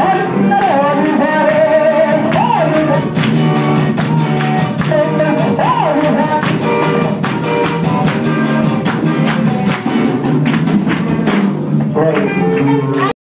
Hey!